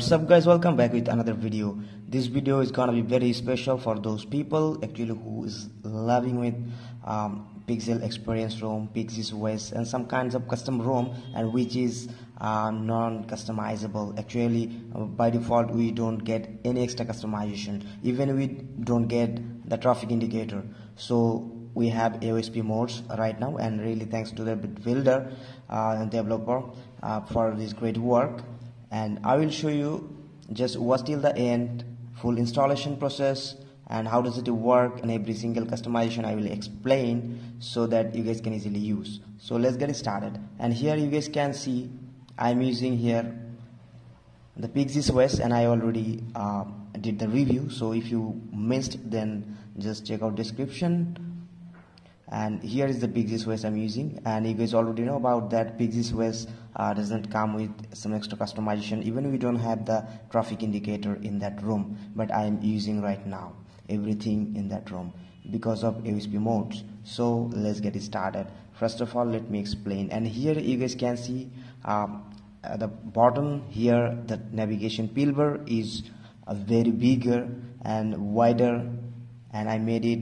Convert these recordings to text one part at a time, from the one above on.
what's up guys? Welcome back with another video. This video is gonna be very special for those people actually who is loving with um, pixel experience ROM Pixys OS and some kinds of custom ROM and which is uh, non-customizable. Actually uh, by default we don't get any extra customization even we don't get the traffic indicator. So we have AOSP mods right now and really thanks to the builder uh, developer uh, for this great work and I will show you just watch till the end full installation process and how does it work and every single customization I will explain so that you guys can easily use. So let's get started. And here you guys can see I'm using here the Pixys OS and I already uh, did the review. So if you missed then just check out description and here is the Pixys OS I'm using. And you guys already know about that Pixys OS uh, doesn't come with some extra customization even we don't have the traffic indicator in that ROM but I'm using right now everything in that ROM because of AOSP mods. So let's get started. First of all let me explain. And here you guys can see um, at the bottom here the navigation toolbar is a very bigger and wider. And I made it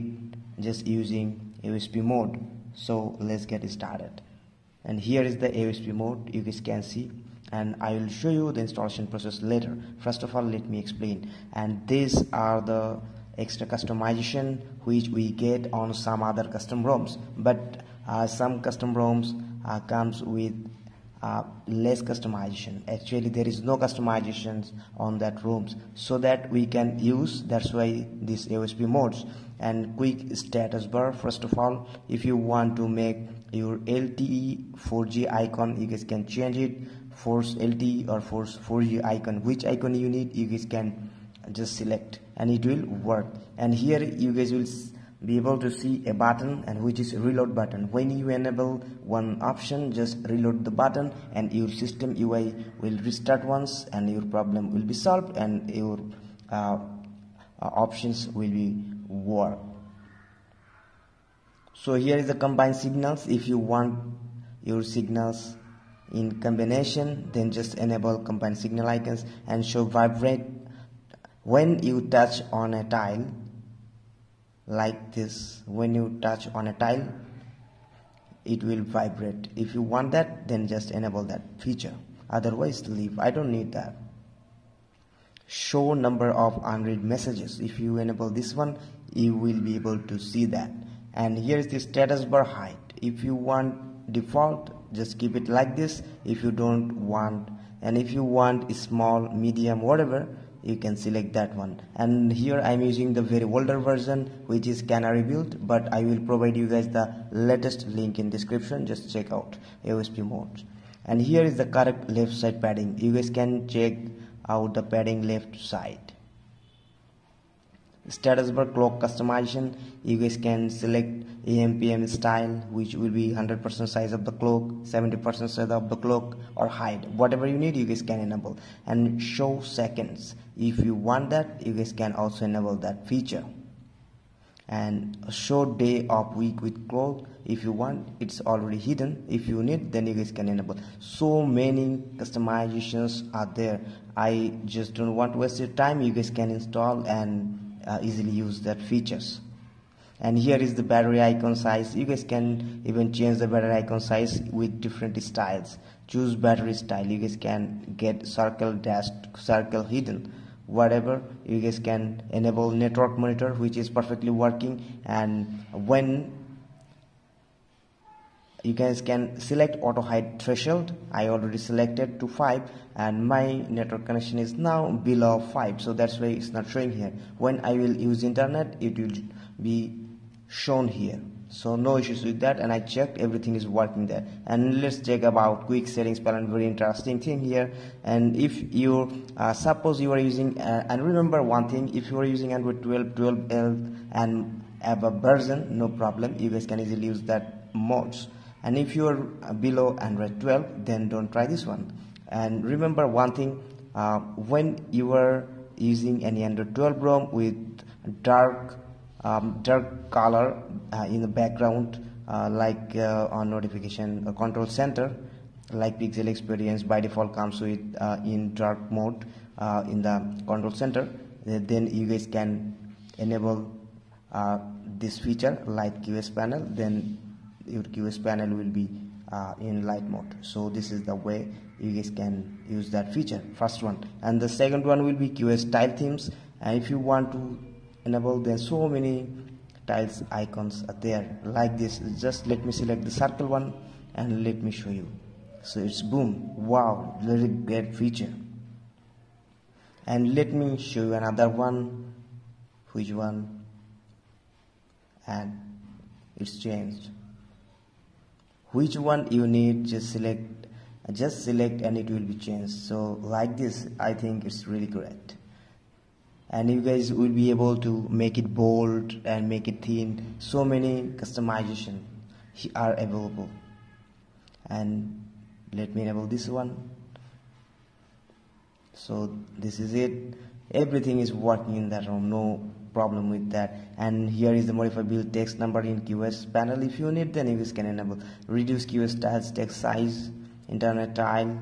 just using AOSP mod. So let's get started. And here is the AOSP mod you guys can see. And I will show you the installation process later. First of all let me explain. And these are the extra customization which we get on some other custom ROMs. But uh, some custom ROMs uh, comes with uh, less customization. Actually there is no customizations on that ROMs so that we can use that's why this AOSP mods. And quick status bar first of all if you want to make your LTE 4G icon you guys can change it. Force LTE or force 4G icon which icon you need you guys can just select and it will work. And here you guys will be able to see a button and which is reload button. When you enable one option just reload the button and your system UI will restart once and your problem will be solved and your uh, uh, options will be work so here is the combined signals. If you want your signals in combination then just enable combined signal icons and show vibrate. When you touch on a tile like this. When you touch on a tile it will vibrate. If you want that then just enable that feature. Otherwise leave. I don't need that. Show number of unread messages. If you enable this one you will be able to see that. And here is the status bar height. If you want default just keep it like this. If you don't want and if you want small medium whatever you can select that one. And here I'm using the very older version which is canary build but I will provide you guys the latest link in description. Just check out AOSP mods and here is the correct left side padding. You guys can check out the padding left side. Status bar clock customization. You guys can select AMPM style which will be 100% size of the clock 70% size of the clock or height whatever you need you guys can enable. And show seconds. If you want that you guys can also enable that feature. And show day of week with clock if you want it's already hidden. If you need then you guys can enable. So many customizations are there. I just don't want to waste your time. You guys can install and uh, easily use that features and here is the battery icon size. You guys can even change the battery icon size with different styles. Choose battery style. You guys can get circle dash circle hidden whatever. You guys can enable network monitor which is perfectly working. And when you guys can select auto hide threshold i already selected to 5 and my network connection is now below 5 so that's why it's not showing here. When i will use internet it will be shown here. So no issues with that and I checked everything is working there. And let's check about quick settings panel very interesting thing here. And if you uh, suppose you are using uh, and remember one thing if you are using Android 12 12L and have a version no problem. You guys can easily use that modes. And if you are below Android 12 then don't try this one. And remember one thing uh, when you are using any Android 12 ROM with dark um, dark color uh, in the background uh, like uh, on notification control center like pixel experience by default comes with in dark mode in the control center. Then you guys can enable this feature light QS panel then your QS panel will be uh, in light mode. So this is the way you guys can use that feature first one. And the second one will be QS tile themes. And if you want to enable then so many tiles icons are there. Like this just let me select the circle one and let me show you. So it's boom wow very great feature. And let me show you another one which one and it's changed. Which one you need just select just select and it will be changed. So like this I think it's really great and you guys will be able to make it bold and make it thin. So many customization are available. And let me enable this one. So this is it. Everything is working in that room. No problem with that. And here is the modify build text number in QS panel. If you need then you can enable. Reduce QS tiles text size internet tile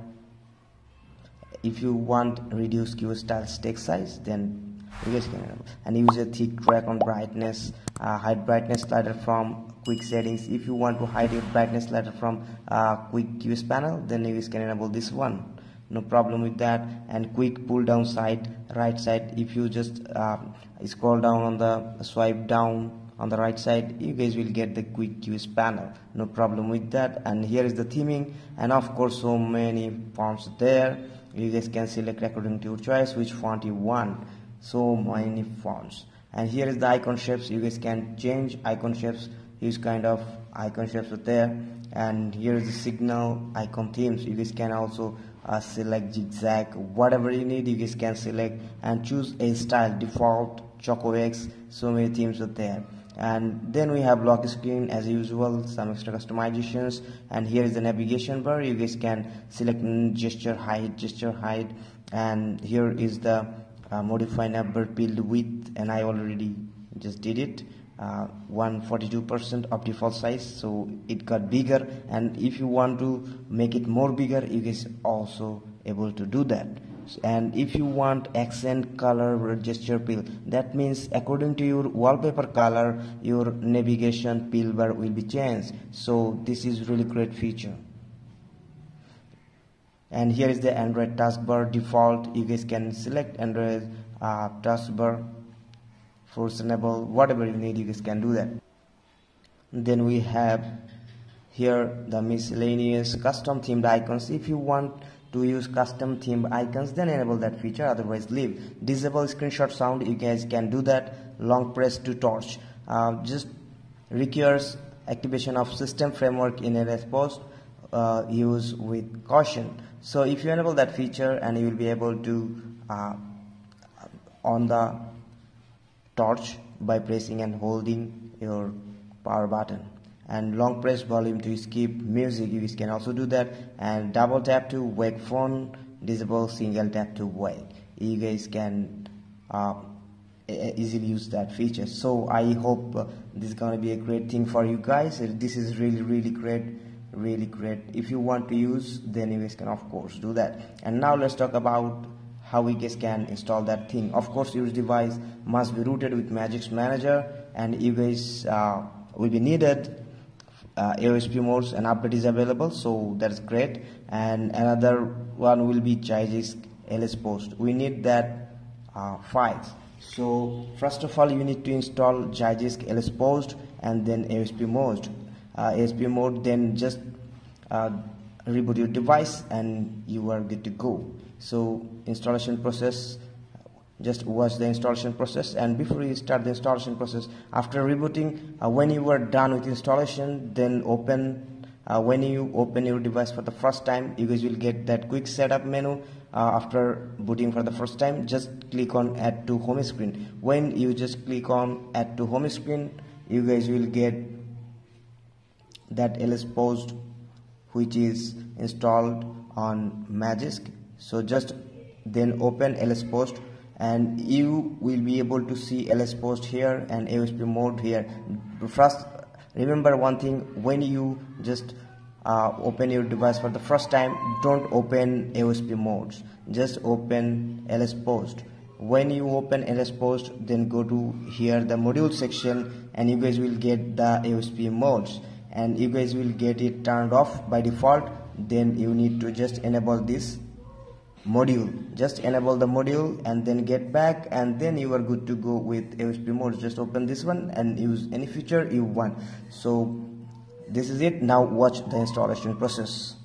if you want reduce QS tiles text size then you guys can and use a thick track on brightness. Uh, hide brightness slider from quick settings. If you want to hide your brightness slider from uh, quick QS panel then you can enable this one. No problem with that. And quick pull down side right side. If you just uh, scroll down on the swipe down on the right side you guys will get the quick QS panel. No problem with that. And here is the theming. And of course so many fonts there. You guys can select according to your choice which font you want so many fonts and here is the icon shapes. You guys can change icon shapes these kind of icon shapes are there. And here is the signal icon themes. You guys can also uh, select zigzag whatever you need you guys can select and choose a style default chocox so many themes are there. And then we have lock screen as usual some extra customizations. And here is the navigation bar. You guys can select gesture height gesture height. And here is the uh, modify number build width and I already just did it 142% uh, of default size so it got bigger. And if you want to make it more bigger you is also able to do that. And if you want accent color gesture pill that means according to your wallpaper color your navigation pill bar will be changed. So this is really great feature and here is the android taskbar default. You guys can select android uh, taskbar force enable whatever you need you guys can do that. Then we have here the miscellaneous custom themed icons. If you want to use custom themed icons then enable that feature otherwise leave. Disable screenshot sound you guys can do that. Long press to torch. Uh, just requires activation of system framework in a response uh, use with caution. So if you enable that feature and you will be able to uh, on the torch by pressing and holding your power button. And long press volume to skip music you can also do that. And double tap to wake phone disable single tap to wake. You guys can uh, easily use that feature. So i hope uh, this is going to be a great thing for you guys. This is really really great really great. If you want to use then you guys can of course do that. And now let's talk about how we guys can install that thing. Of course your device must be rooted with Magisk Manager and you guys uh, will be needed. Uh, AOSP mods and update is available so that's great. And another one will be Gygisk ls post. We need that uh, files so first of all you need to install Zygisk LSPosed and then AOSP mod uh, AOSP mod then just uh, reboot your device and you are good to go. So installation process just watch the installation process and before you start the installation process after rebooting uh, when you are done with installation then open uh, when you open your device for the first time you guys will get that quick setup menu uh, after booting for the first time just click on add to home screen. When you just click on add to home screen you guys will get that LSPosed which is installed on magisk so just then open LSPosed and you will be able to see LSPosed here and AOSP mod here. First remember one thing when you just uh, open your device for the first time don't open AOSP mods. Just open LSPosed. When you open LSPosed then go to here the module section and you guys will get the AOSP mods and you guys will get it turned off by default then you need to just enable this module. Just enable the module and then get back and then you are good to go with AOSP mod. Just open this one and use any feature you want. So this is it. Now watch the installation process